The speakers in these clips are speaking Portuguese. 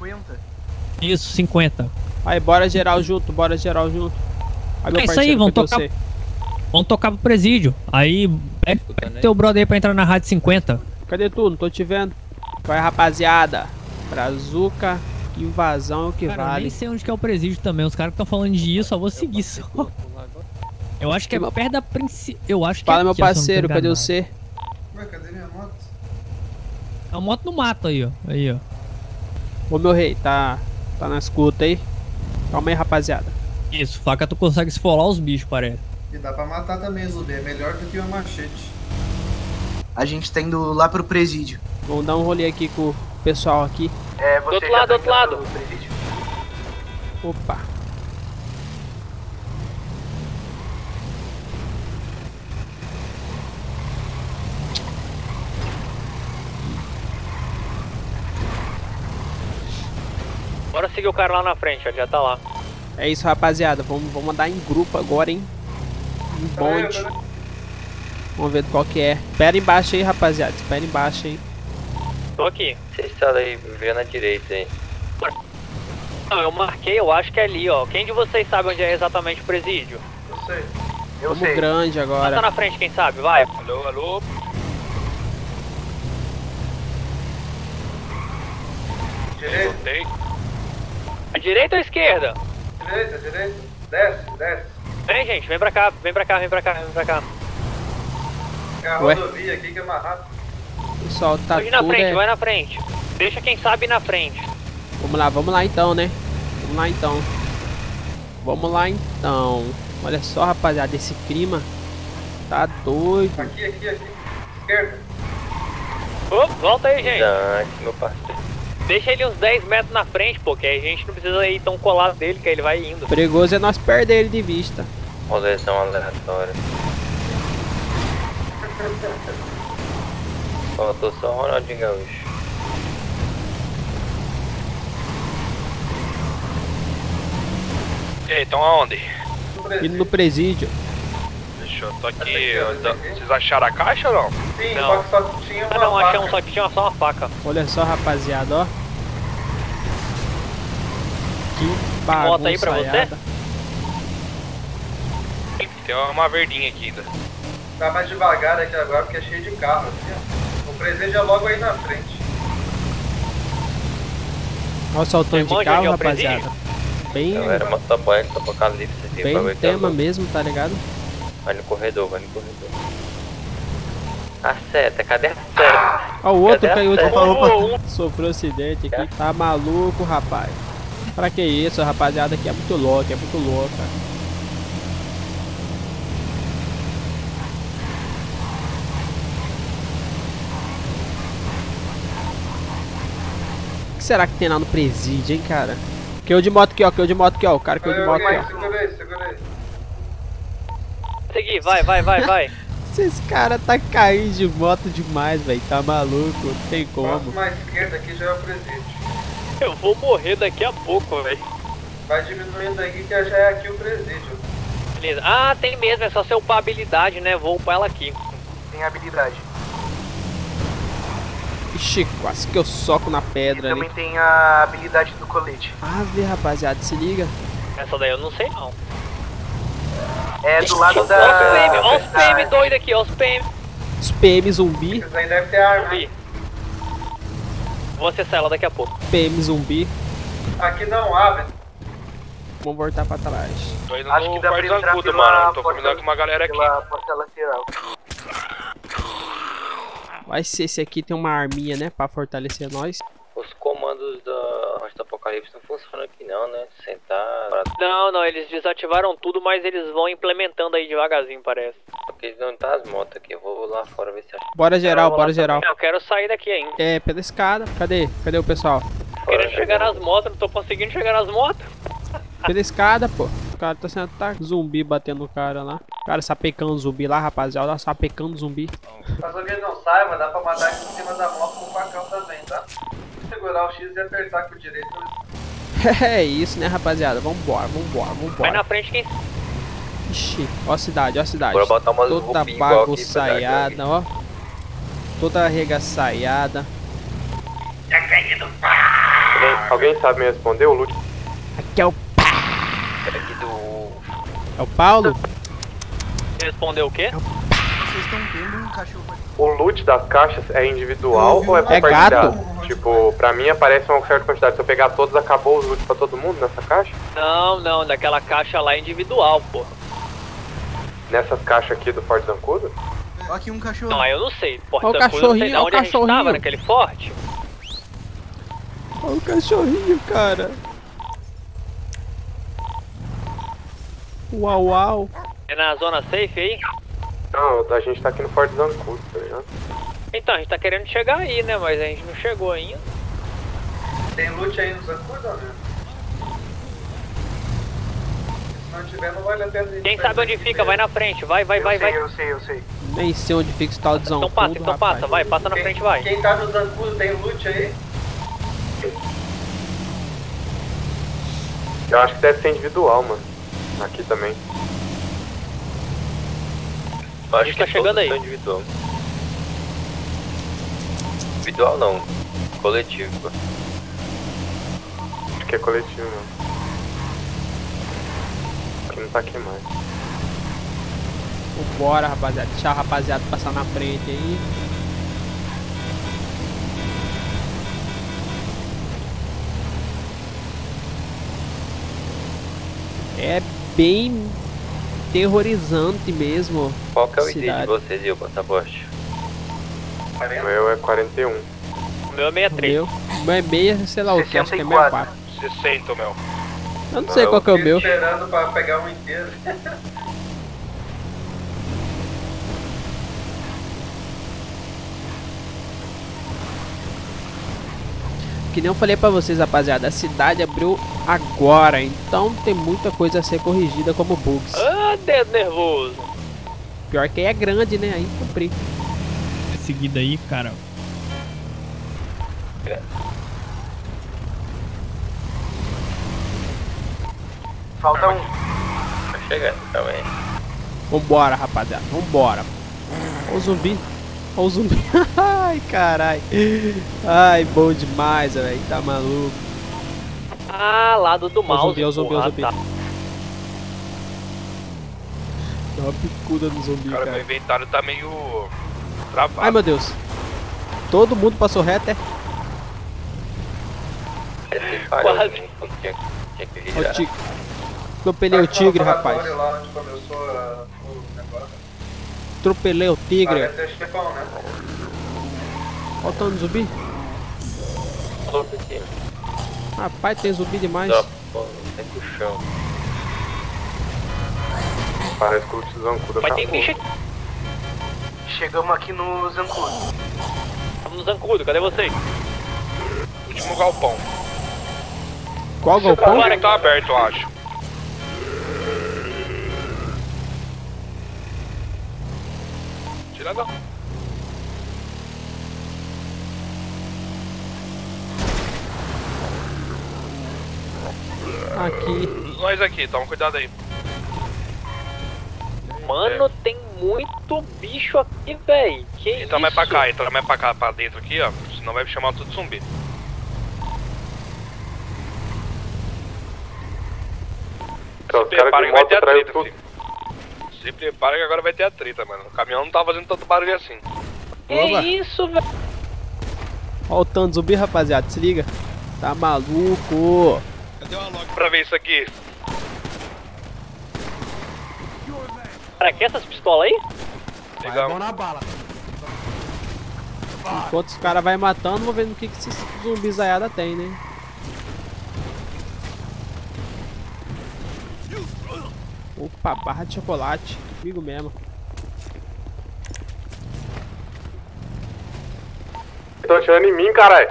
50? Isso, 50. Aí, bora geral junto, bora geral junto. Aí, meu É isso aí, cadê tocar- você? Vamos tocar pro presídio. Aí, pega, pega teu brother aí pra entrar na rádio 50. Cadê tu? Não tô te vendo. É, rapaziada? Brazuca, invasão é o que Cara, eu vale. nem sei onde que é o presídio também. Os caras que estão falando disso, só vou seguir só. Eu acho que é perto da principal. Eu acho que Fala, é meu eu parceiro, cadê você? Ué, cadê minha moto? É uma moto no mato aí, ó. Aí, ó. Ô, meu rei, tá, tá na escuta aí? Calma aí, rapaziada. Isso, faca tu consegue esfolar os bichos, parece. E dá pra matar também, Zubê. É melhor do que uma machete. A gente tá indo lá pro presídio. Vamos dar um rolê aqui com o pessoal aqui. É, Do outro lado, do outro lado. Opa. Bora seguir o cara lá na frente, ó, já tá lá. É isso, rapaziada. Vamos, vamos andar em grupo agora, hein? Em bonde. Vamos ver qual que é. Espera embaixo aí, rapaziada. Espera embaixo aí. Tô aqui. Vocês estão aí, vê na direita aí. Não, eu marquei, eu acho que é ali, ó. Quem de vocês sabe onde é exatamente o presídio? Eu sei. Eu Vamos grande Passa agora. na frente, quem sabe, vai. Alô, alô? A direita ou esquerda? direita, direita. Desce, desce. Vem, gente, vem pra cá, vem pra cá, vem pra cá, vem pra cá. É a Ué? rodovia aqui que é mais rápido. Pessoal, tá ir na tudo frente, é... vai na frente. Deixa quem sabe ir na frente. Vamos lá, vamos lá então, né? Vamos lá então. Vamos lá então. Olha só, rapaziada, esse clima tá doido. Aqui, aqui, aqui. Esquerda. Ô, volta aí, gente. Dante, meu parceiro. Deixa ele uns 10 metros na frente, pô, que aí a gente não precisa ir tão colado dele, que aí ele vai indo. Perigoso é nós perder ele de vista. Rolezão aleatório. Faltou só o Ronaldinho Gaúcho. E aí, estão aonde? Indo no presídio. Deixa eu tô aqui. Vocês acharam a caixa ou não? Sim, Não. só que só tinha uma Ah não, faca. achamos só que tinha só uma faca. Olha só, rapaziada, ó. Que moto aí pra você? Tem uma verdinha aqui ainda. Tá mais devagar aqui agora porque é cheio de carro. Aqui, ó. O presídio é logo aí na frente. Olha só o tanto de carro, é rapaziada. Bem, Galera, apocalipse aqui bem pra é tema louco. mesmo, tá ligado? Vai no corredor, vai no corredor. A seta, cadê a seta? Ó, o outro caiu? Ô, um- sofreu acidente aqui. Tá maluco, rapaz. Pra que isso, rapaziada? Aqui é muito louco, é muito louca. O que será que tem lá no presídio, hein, cara? Caiu de moto aqui, ó. Caiu de moto aqui, ó. O cara caiu de moto aqui, ó. Segura aí, segura aí. Seguir, vai, vai, vai, vai. Esse cara tá caindo de moto demais, velho. Tá maluco, não tem como. Esquerda aqui já é o presídio. Eu vou morrer daqui a pouco, velho. Vai diminuindo aqui que já é aqui o presídio. Beleza. Ah, tem mesmo, é só você upar a habilidade, né? Vou upar ela aqui. Tem habilidade. Ixi, quase que eu soco na pedra ali. Também tem a habilidade do colete. Ave, rapaziada, se liga. Essa daí eu não sei não. É do lado Ó os PM, ó os da. PM doido aqui, ó os PM. Os PM zumbi, Esses aí deve ter arma. Zumbi. Vou acessar ela daqui a pouco. PM zumbi. Aqui não abre. Vamos voltar pra trás. Tô indo Acho no que dá pra quarto pela mano. Tô porta- combinando com uma galera aqui. Pela porta lateral. Vai ser esse aqui tem uma arminha, né? Pra fortalecer nós. Os comandos da Rocha do Apocalipse não funcionam aqui não, né? Sentar, Não, não, eles desativaram tudo, mas eles vão implementando aí devagarzinho, parece. Porque eles não tá as motos aqui. Eu vou lá fora ver se acha. Bora geral, bora geral. também. Eu quero sair daqui ainda. É, pela escada. Cadê? Cadê o pessoal? Querendo chegar nas motos, não tô conseguindo chegar nas motos. Pela escada, pô. O cara tá sendo tá zumbi batendo no cara lá. O cara sapecando zumbi lá, rapaziada. Sapecando zumbi. Caso alguém não saiba, dá pra matar aqui em cima da moto com o facão também, tá? Segurar o X e apertar com o direito. É isso, né, rapaziada? Vambora, vambora, Vai vambora. na frente quem. Ixi, ó a cidade, ó a cidade. Bora botar umas Toda bagunçaiada, ó. Toda arregaçaiada. Alguém sabe me responder? O loot Aqui é o, Aqui do. é o Paulo? Respondeu o quê? Vocês estão vendo um cachorro ali. O loot das caixas é individual ou é É compartilhado? Tipo, pra mim aparece uma certa quantidade. Se eu pegar todos, acabou os loot pra todo mundo nessa caixa? Não, não, daquela caixa lá é individual, pô. Nessas caixas aqui do Forte Zancudo? Ó, aqui um cachorro. Não, aí eu não sei. Porta o eu não sei cachorrinho, o onde a gente cachorrinho. tava, naquele forte. Olha o cachorrinho, cara. Uau, uau. É na zona safe aí? Não, a gente tá aqui no Forte Zancudo, tá ligado? Então, a gente tá querendo chegar aí, né? Mas a gente não chegou ainda. Tem loot aí no Zancudo, ou não? Se não tiver, não vale a pena. Quem sabe onde fica, vai na frente. Vai, vai, eu vai, sei, vai. eu sei, eu sei. Nem sei onde fica esse tal de Então passa, então rapaz. passa, vai, passa na Quem- frente, vai. Quem tá no Zancudo tem loot aí? Eu acho que deve ser individual, mano. Aqui também. Eu acho que tá chegando todos aí. individual. Individual não. Coletivo. Acho que é coletivo, mano. Não tá aqui mais. Vambora, rapaziada. Deixa a rapaziada passar na frente aí. É bem terrorizante mesmo. Qual que é o ID de vocês e o passaporte? O meu é 41. O meu é O 63. meu, o meu é meia, sei lá o que, acho que é 64. 64. 60, meu. Eu não sei qual que é o meu. Esperando pra pegar um inteiro. Que nem eu falei pra vocês, rapaziada, a cidade abriu agora, então tem muita coisa a ser corrigida como bugs. Ah, dedo nervoso. Pior que aí é grande, né? Aí cumpri. Seguida aí, cara. Falta um. Tá chegando, calma aí. Vambora, rapaziada, vambora. Ó o zumbi. Ó o zumbi. Ai, carai. Ai, bom demais, velho. Tá maluco. Ah, lado do mouse. zumbi, ó o zumbi, ó o zumbi. tá. Dá uma picuda no zumbi, Cara, meu cara. inventário tá meio. travado. Ai, meu Deus. Todo mundo passou reto, é? Quase. Tinha, tinha que Ó o virar. Tigre. Atropelei o tigre, rapaz. Laboratório Lá onde começou a- o negócio. Atropelei o tigre. Parece chefão, né? Ó o tanto de zumbi. Rapaz, tem zumbi demais. Pô, tem pro chão. Parece que o Zancudo Mas tem bicho aqui. Chegamos aqui no Zancudo. Estamos no Zancudo, cadê vocês? Último galpão. Qual galpão? Agora tá aberto, eu acho. Tira da. Aqui. Nós aqui, toma cuidado aí. Mano, tem muito bicho aqui, véi. Que Entra mais isso? pra cá, entra mais pra cá, pra dentro aqui, ó. Senão vai chamar tudo zumbi. Então, os caras prepara de que vai moto ter traiu atrito, tudo. filho. Se prepara que agora vai ter atrita, mano. O caminhão não tá fazendo tanto barulho assim. Que Oba. isso, velho? Ó o tanto de zumbi, rapaziada. Se liga. Tá maluco. Pra ver isso aqui. Pra que essas pistolas aí? Legal. Enquanto os caras vai matando, vou vendo o que, que esses zumbis zaiada tem, né? Opa, barra de chocolate. Comigo mesmo. Estão atirando em mim, caralho.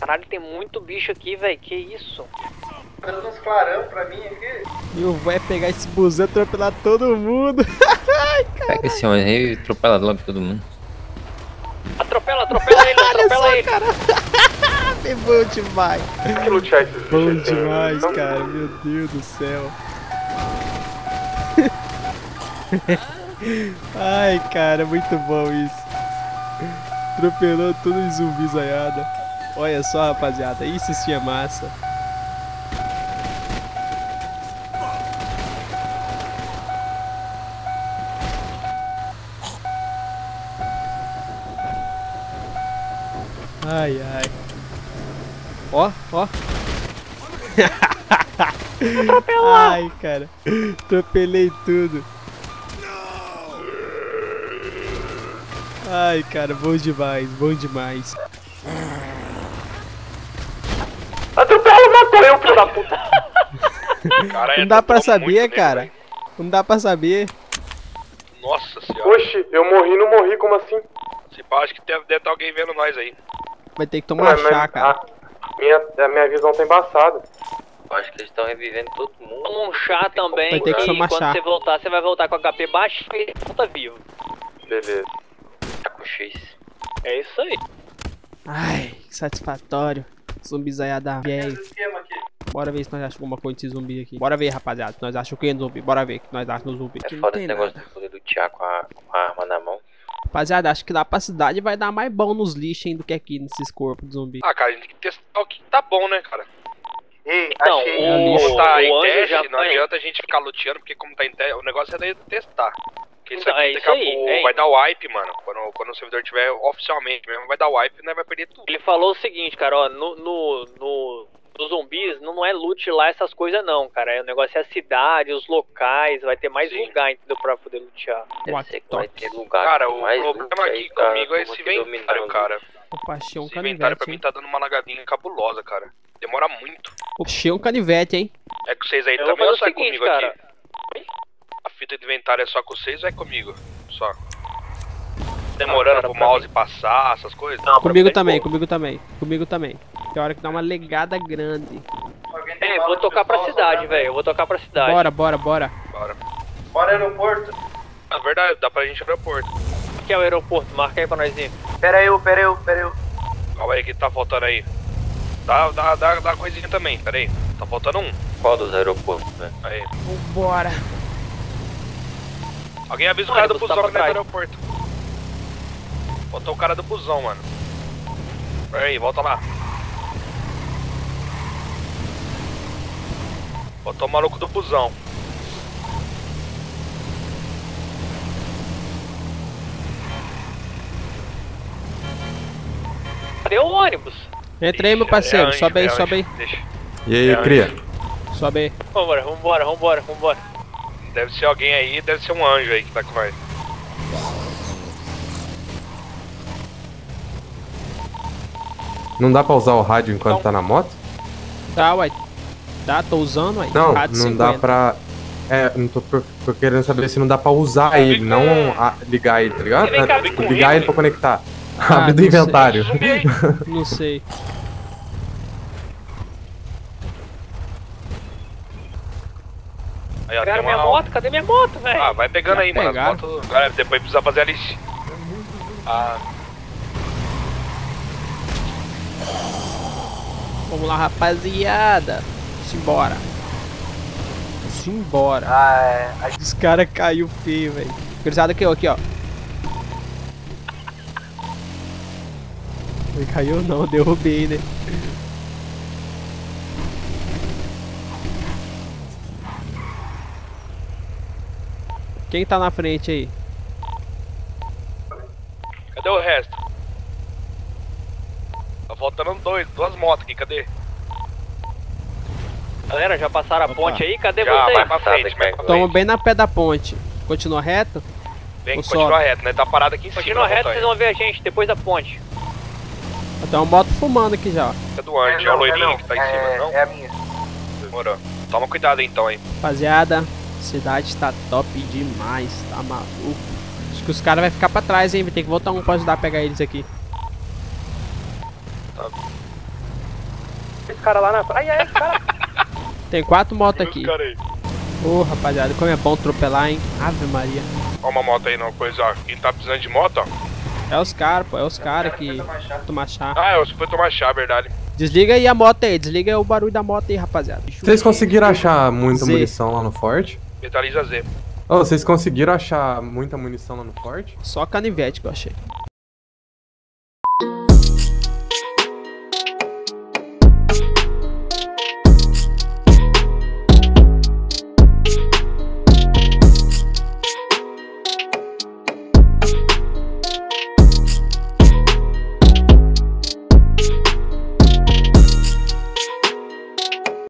Caralho, tem muito bicho aqui, velho. Que isso? Dando uns clarão pra mim aqui. E o vai pegar esse busão e atropelar todo mundo. Pega esse homem aí e atropela logo todo mundo. Atropela, atropela ele, atropela ele. É bom demais. Que loot é esses Bom bichos demais, cara. Meu Deus do céu. Ai, cara, muito bom isso. Atropelou tudo em zumbi zaiada. Olha só, rapaziada. Isso sim é massa. Ai, ai. Ó, ó. Ai, cara. Atropelei tudo. Ai, cara, bom demais, bom demais. Atropela, matou eu, filho da puta. Cara, Não dá pra saber, cara. Não dá pra saber. Nossa senhora. Oxi, eu morri, não morri, como assim? Se pá, acho que deve estar alguém vendo nós aí. Vai ter que tomar mas chá, cara. a minha, a minha visão tá embaçada. Eu acho que eles estão revivendo todo mundo. Toma um chá também, Vai ter que e tomar quando chá. você voltar, você vai voltar com HP baixo e volta vivo. Beleza. Tá X. É isso aí. Ai, que satisfatório. Zumbizaiada velho. Esse esquema aqui. Bora ver se nós achamos alguma coisa desse zumbi aqui. Bora ver, rapaziada. se Nós achamos o que no zumbi? Bora ver o que nós achamos no zumbi. É foda esse negócio nada. de poder lutear com a, com a arma na mão. Rapaziada, acho que lá pra cidade vai dar mais bom nos lixos hein, do que aqui nesses corpos de zumbi. Ah, cara, a gente tem que testar o que tá bom, né, cara? Ei, Então, achei. o- Como tá em o anjo teste, já não foi. adianta a gente ficar luteando, porque como tá em teste, o negócio é daí testar. Porque isso Então, aqui é daqui isso aí, é vai dar wipe, mano. Quando, quando o servidor tiver oficialmente mesmo, vai dar wipe nós vai perder tudo. Ele falou o seguinte, cara, ó, no, no, no, nos zumbis não é loot lá essas coisas não, cara. É, o negócio é a cidade, os locais, vai ter mais Sim. lugar, entendeu, pra poder the vai ter lugar Cara, o mais problema aqui comigo é esse inventário, cara. Opa, achei um Esse inventário pra canivete, mim tá dando uma lagadinha cabulosa, cara. Demora muito. Achei um canivete, hein? É com vocês aí Eu também ou fazer só o é seguinte, comigo cara. aqui? Fita de inventário é só com vocês ou é comigo? Só. Demorando pro mouse passar, essas coisas? Não, Comigo mim de também, comigo também. Comigo também. Tem hora que dá uma legada grande. É, vou tocar pra cidade, velho. Eu vou tocar pra cidade. Bora, bora, bora. Bora. Bora aeroporto. Na verdade, dá pra gente aeroporto. Aqui é o aeroporto, marca aí pra nós ir. Pera eu, pera eu, pera eu. Calma aí, o que tá faltando aí? Dá, dá, dá, dá coisinha também, pera aí. Tá faltando um. Qual dos aeroportos, né? Aí. Bora. Alguém avisa o cara do tá busão pra que do trás. aeroporto. Botou o cara do busão, mano. Pera aí, volta lá. Botou o maluco do busão. Cadê o ônibus? Entra aí, meu parceiro. é anjo, sobe aí, é sobe aí. E aí, É, cria? Sobe aí. Vambora, vambora, vambora, vambora. Deve ser alguém aí, deve ser um anjo aí que tá com nós. Não dá pra usar o rádio enquanto tá na moto? Tá, uai. Tá, tô usando, uai. Não, Rádio não dá 50. pra. É, não tô, tô querendo saber se não dá pra usar ele, não a- ligar ele, tá ligado? Cá, É, tipo, comigo. ligar ele pra conectar. Ah, Abre do sei. inventário. Aí. Não sei. Aí, ó, tem Pegaram minha uma... moto? Cadê minha moto, velho? Ah, vai pegando Já aí, mano. pegaram. Bota... o- Galera, depois precisa fazer a lista. Ah, Vamos lá, rapaziada. Simbora. Simbora. Ah, é. Os caras caiu feio, velho. Cruzado aqui, ó, aqui, ó. Ele caiu não, derrubei, né? Quem tá na frente aí? cadê o resto? Tá faltando dois, duas motos aqui, cadê? Galera, já passaram a ponte aí? Cadê Já, vai vocês? pra frente, vai pra Tamo frente. bem na pé da ponte. Continua reto? Vem, continua sobe? reto, né? Tá parado aqui em cima. Continua reto, vocês vão ver a gente depois da ponte. Tem uma moto fumando aqui já. É do anjo, é, o não, loirinho não, que tá em é, cima, não? É a minha. Demorou. Toma cuidado aí, então, hein. Rapaziada, cidade tá top demais, tá maluco. Acho que os caras vão ficar pra trás, hein? Vai ter que voltar um pra ajudar a pegar eles aqui. Esse cara lá na frente. Ai, ai, cara. Tem quatro motos Os aqui. Ô, rapaziada, como é bom atropelar, hein? Ave Maria. Ó uma moto aí, não, coisa, ó. Quem tá precisando de moto, ó. É os caras, pô, é os caras que Tomar chá. tomar chá. Ah, eu fui tomar chá, verdade. Desliga aí a moto aí, desliga o barulho da moto aí, rapaziada. Vocês conseguiram achar muita Z. munição lá no forte? Metaliza Z. Ô, vocês conseguiram achar muita munição lá no forte? Só canivete que eu achei.